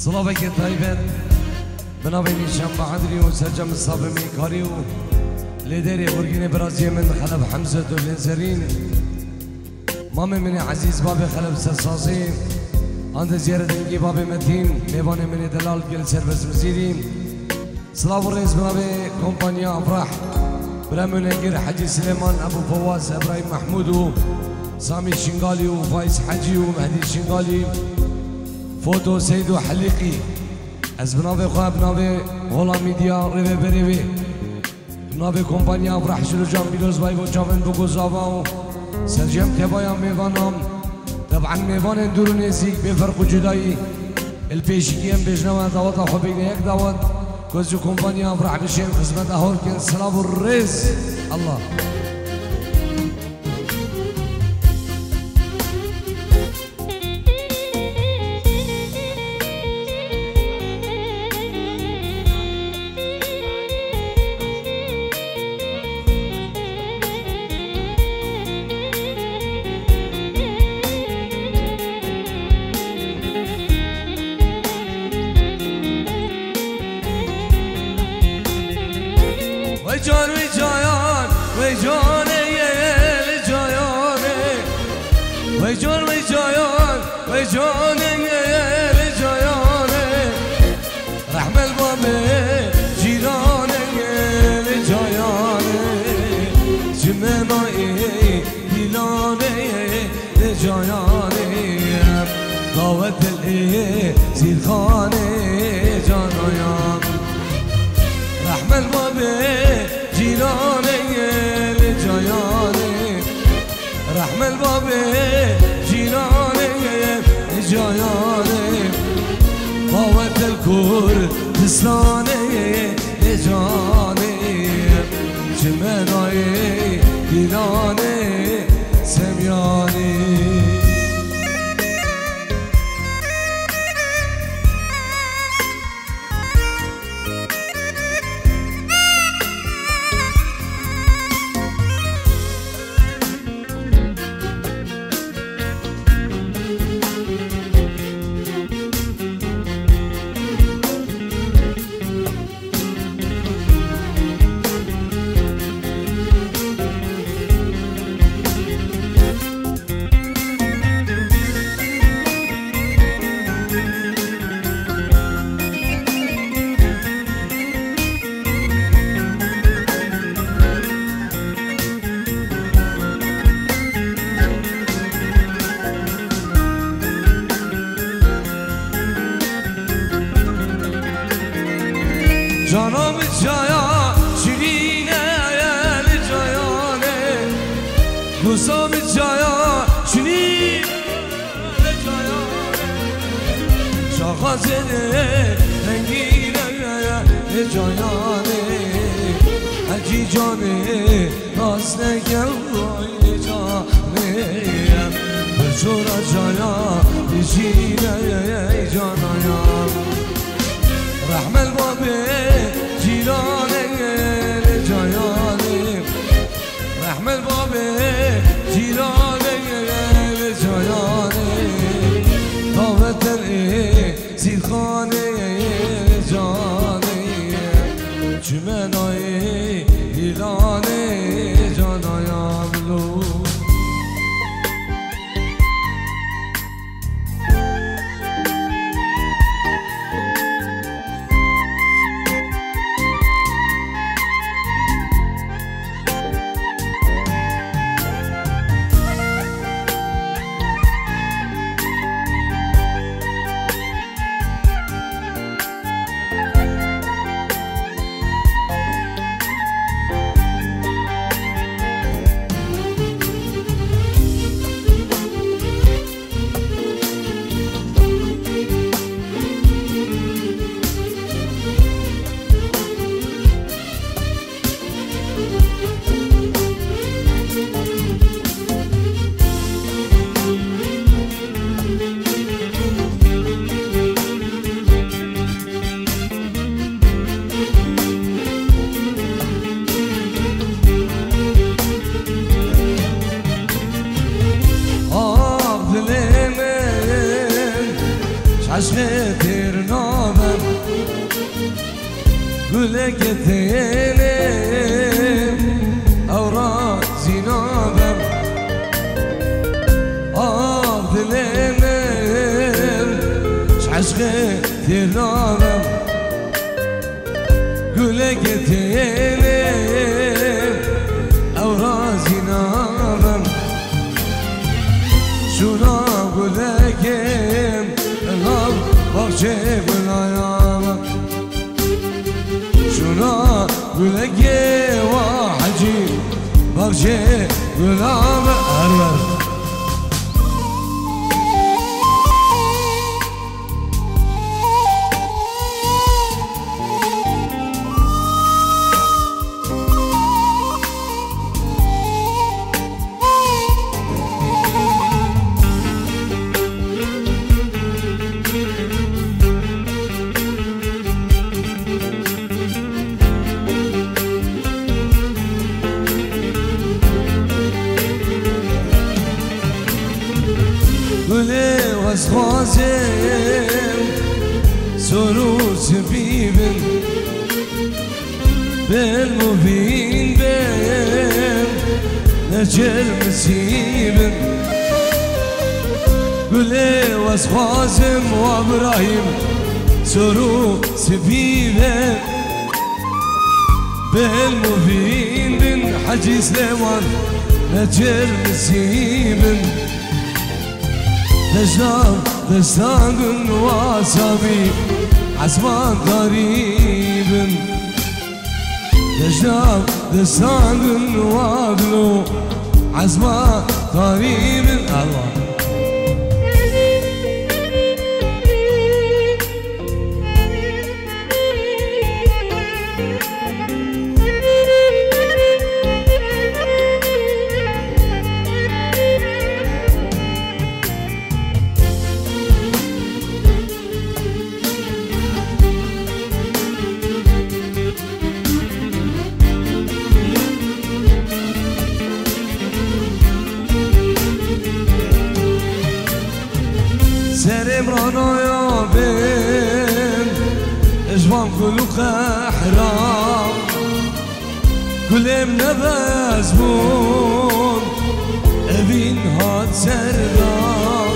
سلاوک طیبت بنابی نیشم با عدری و سرجم صابم کاری و لیدری برگین برازی من خلب حمزه و لنزرین مام من عزیز باب خلب سرسازی. عند زیارت اینگی باب متین میوان من دلال گل سروس مزیری سلاو الرئيس بنابي كومبانيا افراح. برامي نقير حجي سليمان ابو فواز إبراهيم محمود سامي الشنقالي وفايز حجي ومهدي الشنقالي فوتو سيدو حليقي. از بناوي خواه بناوي غلا ميديا ريوه بريوه بناوي كومبانيا افرح شلو جام بيلوز باي و جاون بو گزاوا و سرجم تبايا ميوانام. طبعا ميوان اندورونيزيك بفرق و جدائي. البيشيكي ام بجنوا دواتا خو بيگه يك دوات كوزو كومبانيا افرح بشين خزمت آهور كن سلام و الرز الله. ای رحمل ما به جیران جایان رحمل ما به جیران جایان قوت الكردستان جانه چه منای دیدانه سمیان. گذام جایا چونی شاخازنه هنگیره جانانه هرکی جانه راز نگم وای جانه بچورا جایا بیجیره جانایا رحم بابه جیران güle getirir Evrazina ben Şuna güle gel. Elal bahçe bulayana Şuna güle gel. Hacı bahçe bulayana Erver بين بين نجل مسيب قلي إيه واسخازم وأبراهيم سرو سبيبة. بالمبين بن حجي سليمان نجل مسيب دجلان دجلان وأسامي عزمان غريبن يجاب لسان وابلو عزمه قريب الله سرم رانايا بين اجوان كلوك حرام كلم نبزبون ابين هاد سردام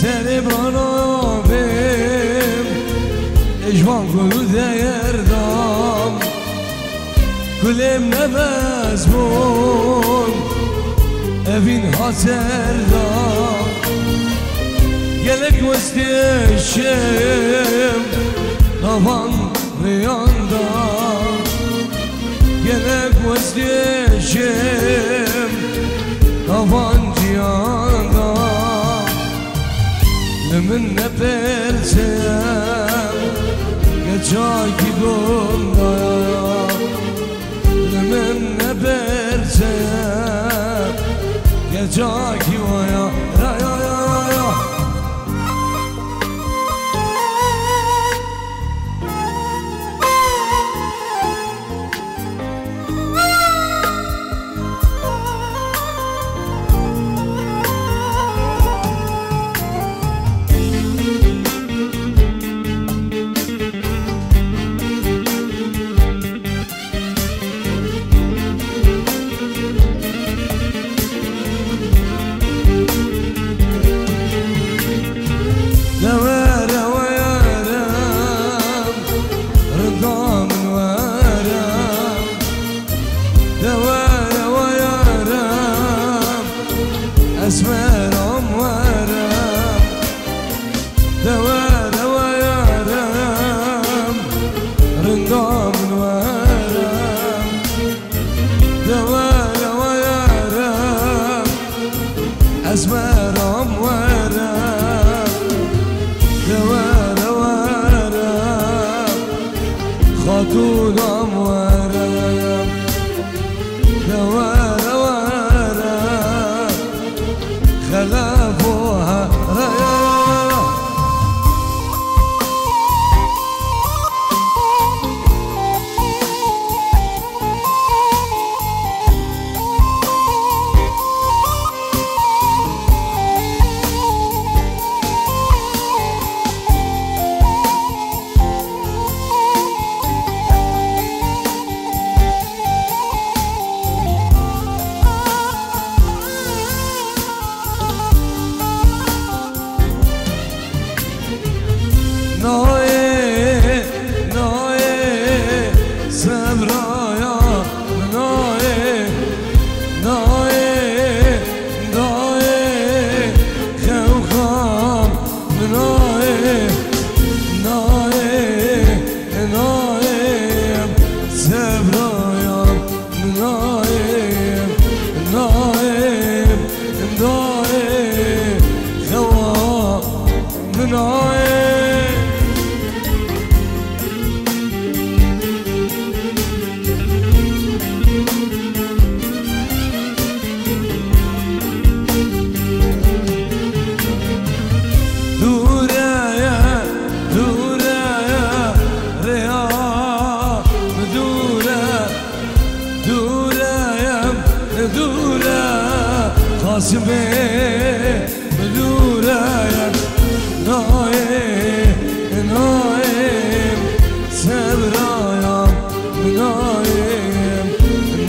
سرم رانايا بين اجوان كلو ديردام كلم نبزبون ابين هاد سردام Gelek vesteşim Navan rüyanda Gelek vesteşim Navan cihanda. Lemin ne persem Geça ki gonda hatuna دوره قاسمه بدوره نایم نایم سبرایم نایم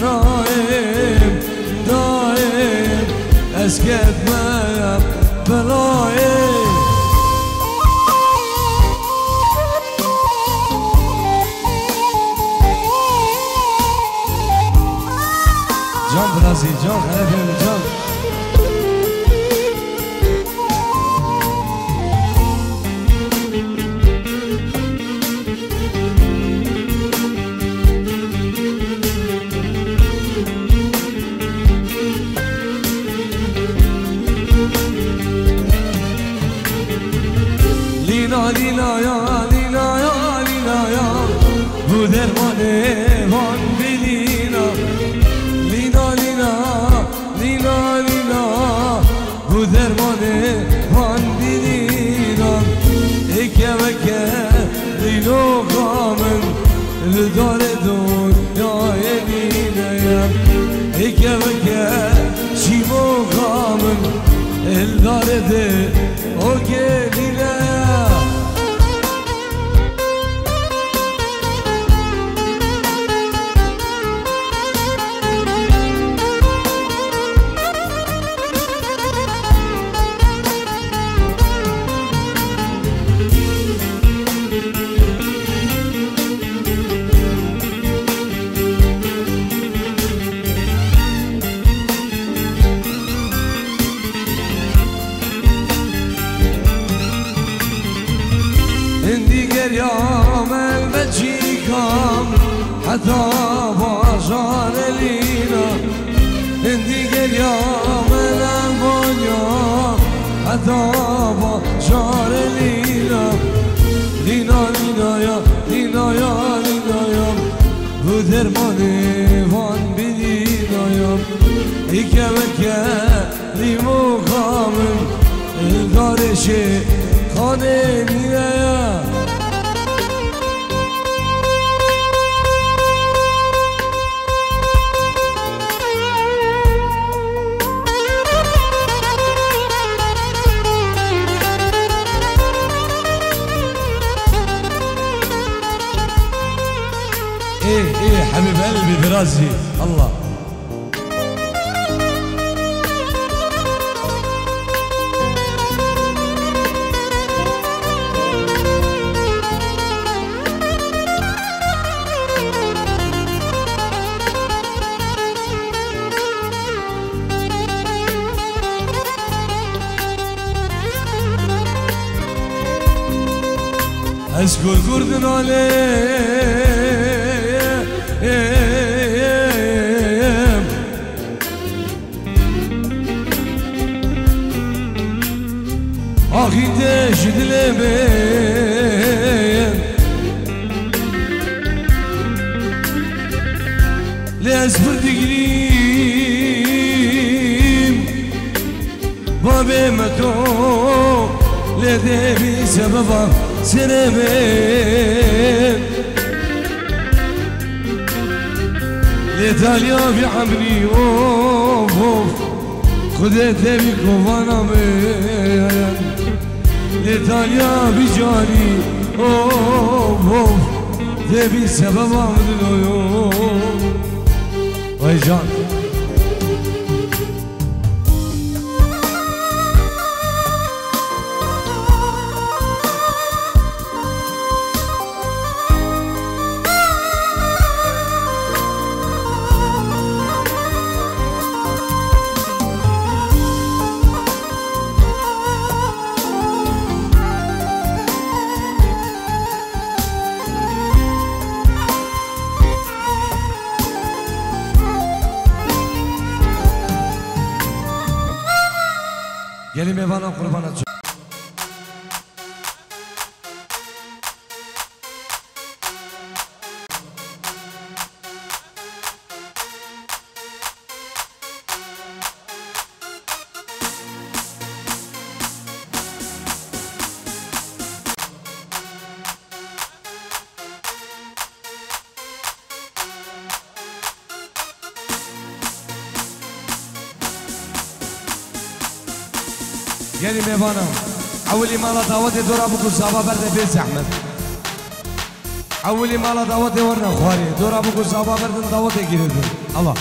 نایم دایم اسکت من çok, hele böyle çok. Lila lila ya de میشه خانه میرم. إيه إيه حبيب قلبي برازي. الله. Haydın aleyhem Ahide jidlemem Lez bir digrim. To Lede bir sebebam. سنبين لإيطاليا في عمري أوف أوف خذت بي كوفانا من لإيطاليا بجاني أوف أوف تبي سبب عمد العيون の車の中。كريم إيفانا أولي ما لا دعوتي دور برد بيت زحمة أولي ما لا ورنا خواري دور أبو كوزابا برد دعوتي الله.